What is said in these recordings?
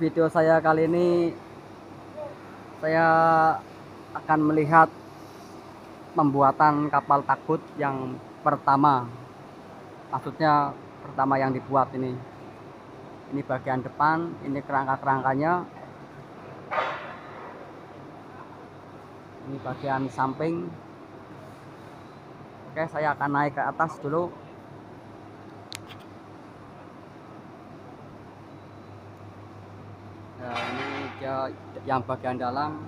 video saya kali ini saya akan melihat pembuatan kapal takbut yang pertama. Maksudnya pertama yang dibuat ini. Ini bagian depan ini kerangka-kerangkanya. Ini bagian samping. Oke saya akan naik ke atas dulu Nah, ini dia yang bagian dalam.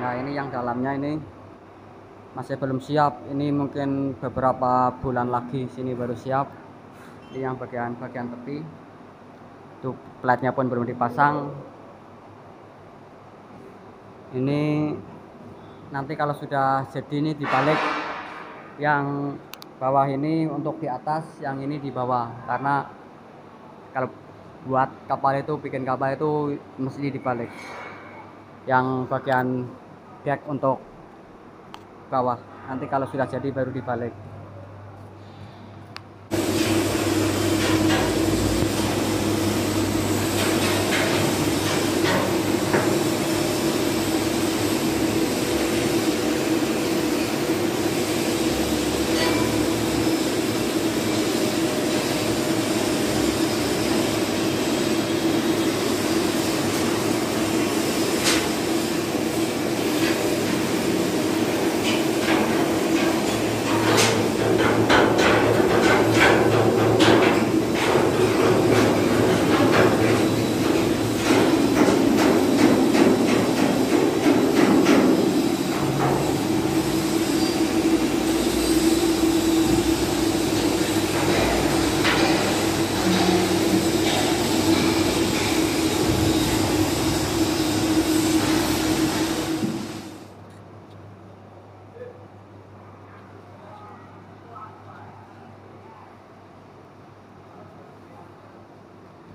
Nah, ini yang dalamnya ini masih belum siap. Ini mungkin beberapa bulan lagi sini baru siap. Ini yang bagian-bagian tepi. Itu platnya pun belum dipasang. Ini nanti kalau sudah jadi ini dibalik yang bawah ini untuk di atas yang ini di bawah. Karena kalau buat kapal itu bikin kapal itu mesti dibalik. Yang bagian deck untuk bawah. Nanti kalau sudah jadi baru dibalik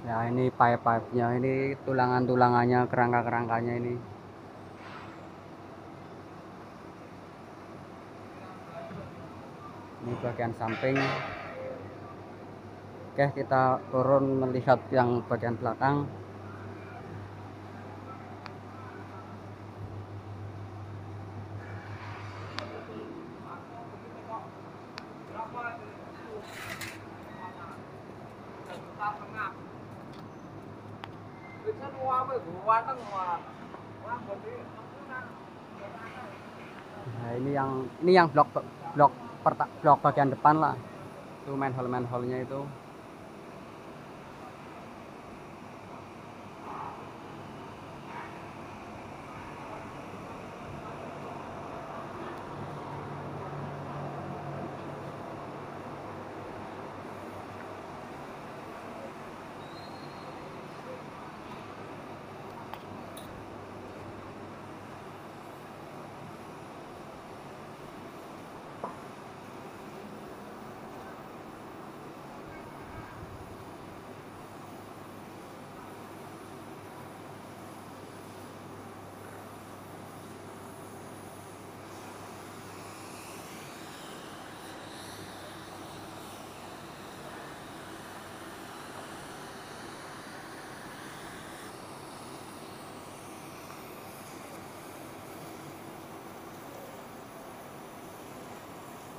ya ini pipe-pipenya ini tulangan-tulangannya kerangka-kerangkanya ini. Ini bagian samping. Oke kita turun melihat yang bagian belakang Nah, ini yang ini yang blok blok blok bagian depan lah. Itu manhole manhole-nya itu.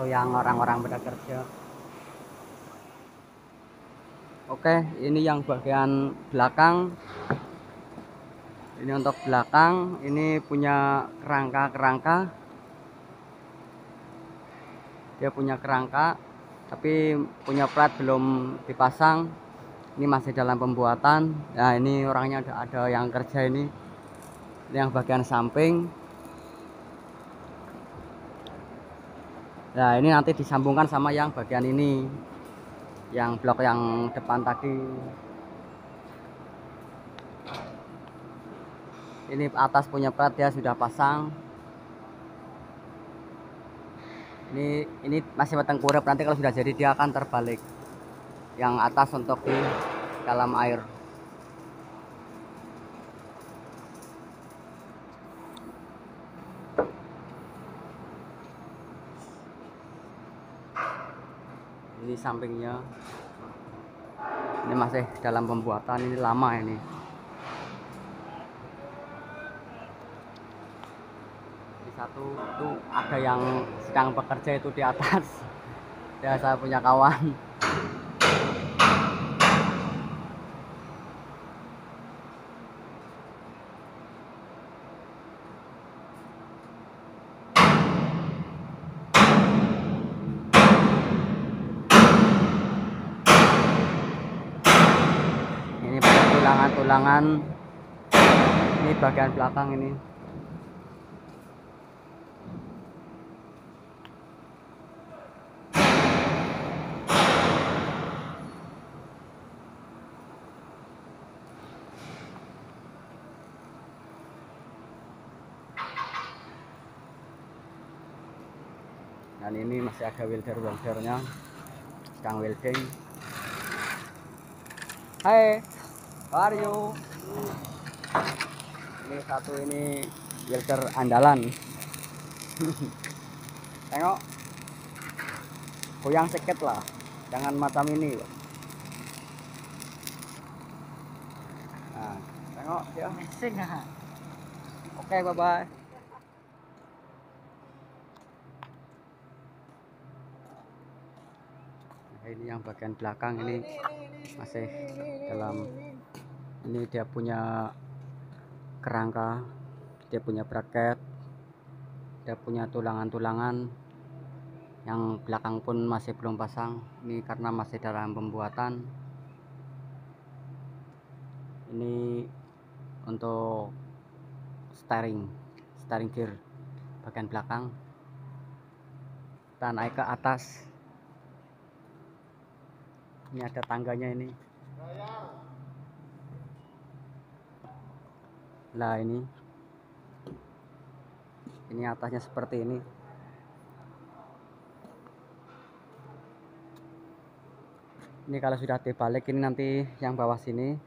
Itu yang orang-orang pada kerja. Oke, ini yang bagian belakang. Ini untuk belakang, ini punya kerangka-kerangka. Dia punya kerangka, tapi punya plat belum dipasang. Ini masih dalam pembuatan. Nah, ini orangnya ada, ada yang kerja ini. Ini yang bagian samping. Nah, ini nanti disambungkan sama yang bagian ini. Yang blok yang depan tadi. Ini atas punya plat ya sudah pasang. Ini ini masih bertengkurap nanti kalau sudah jadi dia akan terbalik. Yang atas untuk di dalam air. Ini sampingnya. Ini masih dalam pembuatan ini lama ini. Di satu itu ada yang sedang bekerja itu di atas. Ya saya punya kawan ini bagian tulangan-tulangan. Ini bagian belakang ini. Dan ini masih ada welder weldernya sedang welding. Hai you ini satu ini welder andalan. Tengok. Goyang sedikit lah. Jangan macam ini loh. nah tengok ya oke bye bye Nah, ini yang bagian belakang ini masih dalam ini dia punya kerangka dia punya bracket dia punya tulangan-tulangan yang belakang pun masih belum pasang. Ini karena masih dalam pembuatan. Ini untuk steering steering gear bagian belakang. Kita naik ke atas. Ini ada tangganya ini lah ini. Ini atasnya seperti ini. Ini kalau sudah dibalik ini nanti yang bawah sini.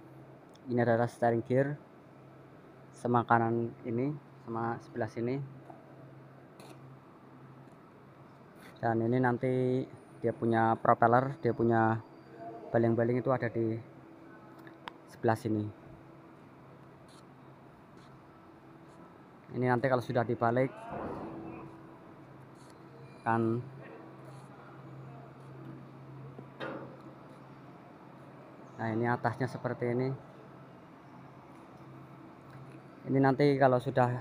Ini adalah steering gear. Sama kanan ini sama sebelah sini. Dan ini nanti dia punya propeller dia punya baling-baling itu ada di sebelah sini ini nanti kalau sudah dibalik kan nah ini atasnya seperti ini. Ini nanti kalau sudah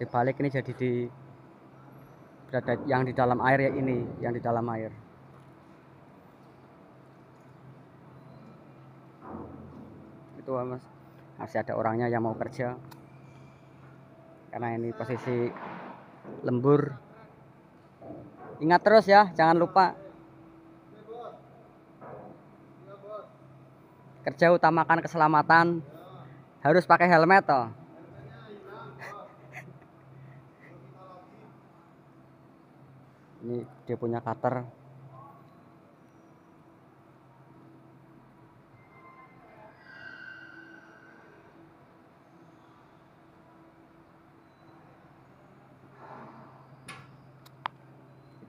dibalik ini jadi di berada yang di dalam air ya ini yang di dalam air. Itu mas. Masih ada orangnya yang mau kerja karena ini posisi lembur. Ingat terus ya jangan lupa. Kerja utamakan keselamatan. Harus pakai helmet toh. Ini dia punya cutter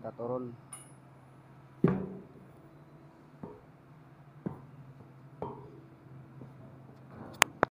kita turun